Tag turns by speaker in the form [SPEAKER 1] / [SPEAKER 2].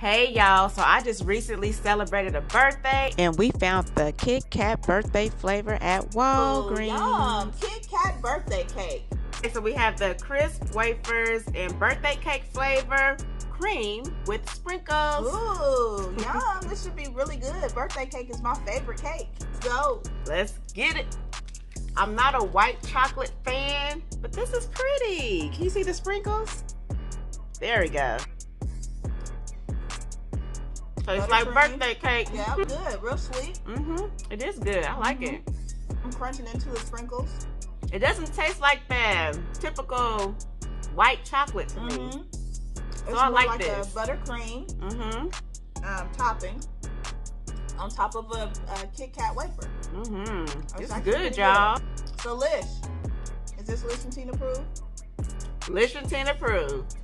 [SPEAKER 1] Hey y'all, so I just recently celebrated a birthday and we found the Kit Kat birthday flavor at Walgreens.
[SPEAKER 2] Yum, Kit Kat birthday cake.
[SPEAKER 1] Okay, so we have the crisp wafers and birthday cake flavor cream with sprinkles.
[SPEAKER 2] Ooh, yum. this should be really good. Birthday cake is my favorite cake. Let's go.
[SPEAKER 1] Let's get it. I'm not a white chocolate fan, but this is pretty. Can you see the sprinkles? There we go. So it's like birthday cake.
[SPEAKER 2] Yeah, good. Real sweet.
[SPEAKER 1] Mm-hmm. It is good. I like
[SPEAKER 2] Mhm.
[SPEAKER 1] it.
[SPEAKER 2] I'm crunching into the sprinkles.
[SPEAKER 1] It doesn't taste like the typical white chocolate to me.
[SPEAKER 2] Mm-hmm. It's
[SPEAKER 1] So I
[SPEAKER 2] more
[SPEAKER 1] like
[SPEAKER 2] like
[SPEAKER 1] this.
[SPEAKER 2] a buttercream
[SPEAKER 1] Mm-hmm.
[SPEAKER 2] um, topping on top of a, a Kit Kat wafer.
[SPEAKER 1] Mm-hmm.
[SPEAKER 2] That's
[SPEAKER 1] This is
[SPEAKER 2] actually
[SPEAKER 1] good, y'all.
[SPEAKER 2] So, Lish, is this Lish and Tine approved?
[SPEAKER 1] Lish and Tine approved.
[SPEAKER 2] Until next time.